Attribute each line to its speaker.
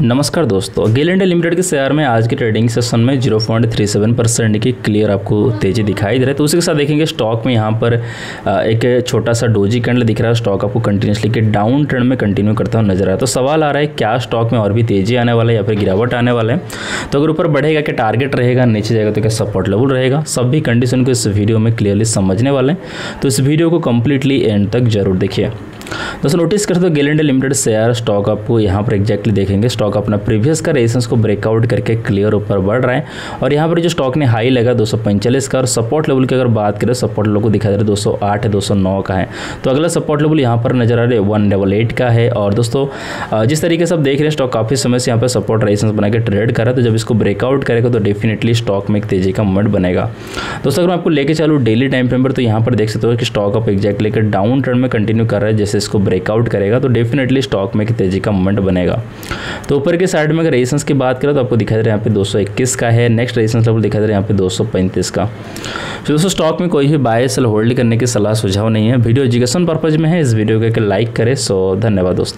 Speaker 1: नमस्कार दोस्तों, GAIL India limited के शेयर में आज के ट्रेडिंग सेशन में zero point three seven percent की क्लियर आपको तेज़ी दिखाई दे रहा है। तो उसी के साथ देखेंगे स्टॉक में यहाँ पर एक छोटा सा डोजी कैंडल दिख रहा है। स्टॉक आपको कंटिन्यूसली के डाउन ट्रेंड में कंटिन्यू करता हुआ नज़र आ रहा है। तो सवाल आ रहा है, क्या स्टॉक में और भी तेज़ी आने वाला है या फिर गिरावट आने वाला है? तो अगर ऊपर बढ़ेगा, क्या टारगेट रहेगा, नीचे जाएगा तो क्या सपोर्ट लेवल रहेगा? सभी कंडीशन को इस वीडियो में क्लियरली समझने वाले हैं। तो इस वीडियो को कंप्लीटली एंड तक ज़रूर देखिए। दोस्तों नोटिस कर तो GAIL India limited share stock आपको यहाँ पर एग्जैक्टली देखेंगे। स्टॉक अपना प्रीवियस का रेसेंस को ब्रेकआउट करके क्लियर ऊपर बढ़ रहा है। और यहाँ पर जो स्टॉक ने हाई लगा दो सौ पैंतालीस का, और सपोर्ट लेवल की अगर बात करें सपोर्ट लेवल को दिखा दे रहे है, दो सौ नौ का है। तो अगला सपोर्ट लेवल यहाँ पर नज़र आ रहा है वन का है। और दोस्तों जिस तरीके से आप देख रहे हैं स्टॉक काफ़ी समय से यहाँ पर सपोर्ट रेसेंस बना के ट्रेड कर रहा है तो जब इसको ब्रेकआउट करेगा तो डेफिनेटली स्टॉक में एक तेज़ी का मूवमेंट बनेगा। दोस्तों, अगर मैं आपको लेके चलूँ डेली टाइम फ्रेम पर तो यहाँ पर देख सकते हो कि स्टॉक आप एग्जैक्ट लेकर डाउन ट्रेंड में कंटिन्यू कर रहा है, जैसे इसको ब्रेकआउट करेगा तो डेफिनेटली स्टॉक में एक तेज़ी का मूवमेंट बनेगा। तो ऊपर के साइड में अगर रेजिस्टेंस की बात करें तो आपको दिखाई दे रहा है यहाँ पे 221 का है। नेक्स्ट रेजिस्टेंस लेवल दिखाई दे रहा है यहाँ पे 235 का। तो दोस्तों स्टॉक में कोई भी बाय सेल होल्ड करने की सलाह, सुझाव नहीं है। वीडियो एजुकेशन पर्पज में है। इस वीडियो को लाइक करें। सो धन्यवाद दोस्तों।